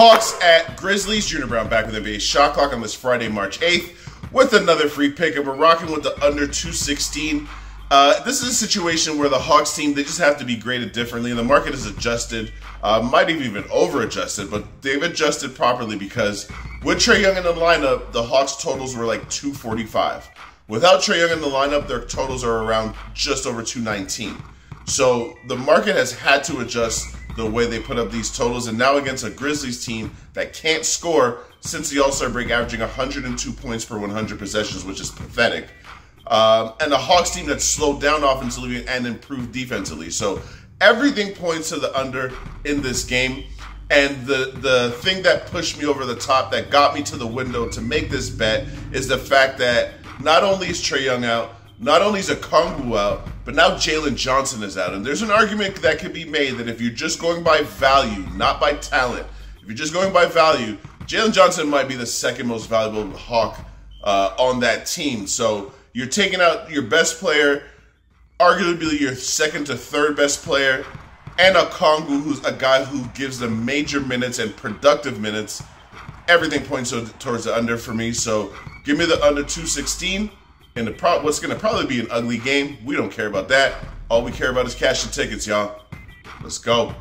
Hawks at Grizzlies. Junior Brown back with NBA Shot Clock on this Friday, March 8th with another free pickup. We're rocking with the under 216. Uh, this is a situation where the Hawks team, they just have to be graded differently. The market is adjusted, uh, might have even over adjusted, but they've adjusted properly because with Trae Young in the lineup, the Hawks totals were like 245. Without Trae Young in the lineup, their totals are around just over 219. So the market has had to adjust the way they put up these totals. And now against a Grizzlies team that can't score since the All Star break, averaging 102 points per 100 possessions, which is pathetic. Um, and the Hawks team that slowed down offensively and improved defensively. So everything points to the under in this game. And the the thing that pushed me over the top, that got me to the window to make this bet, is the fact that not only is Trae Young out, not only is a Okongwu out, but now Jalen Johnson is out. And there's an argument that could be made that if you're just going by value, not by talent, if you're just going by value, Jalen Johnson might be the second most valuable Hawk uh, on that team. So you're taking out your best player, arguably your second to third best player, and a Okongwu, who's a guy who gives them major minutes and productive minutes. Everything points towards the under for me. So give me the under 216. And the pro- what's going to probably be an ugly game. We don't care about that. All we care about is cash and tickets, y'all. Let's go.